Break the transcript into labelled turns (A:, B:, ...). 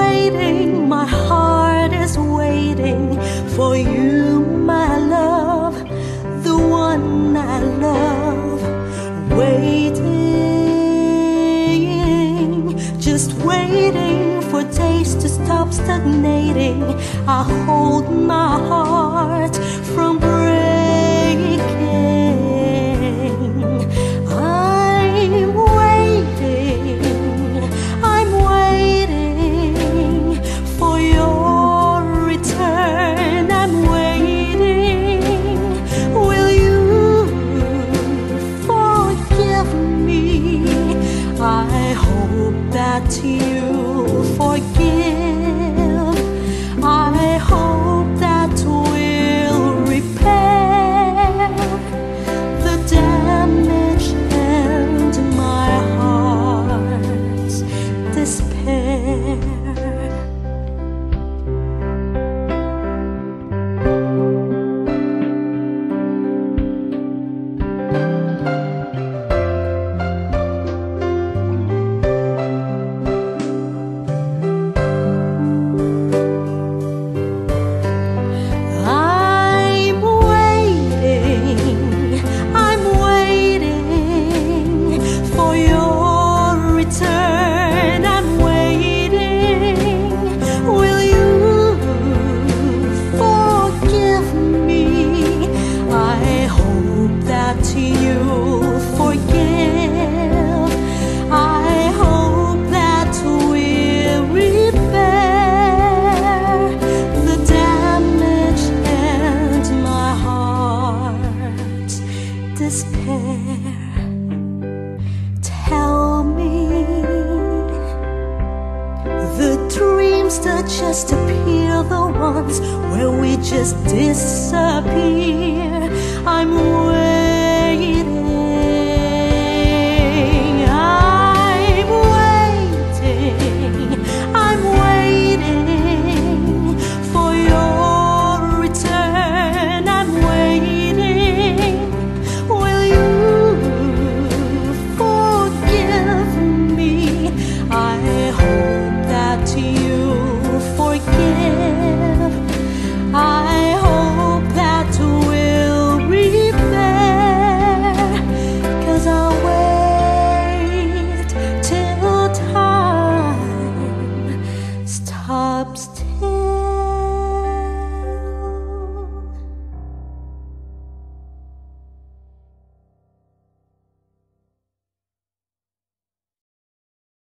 A: waiting, my heart is waiting for you, my love, the one I love. Waiting, just waiting for days to stop stagnating. I hold my to you. just appear the ones where we just disappear. I'm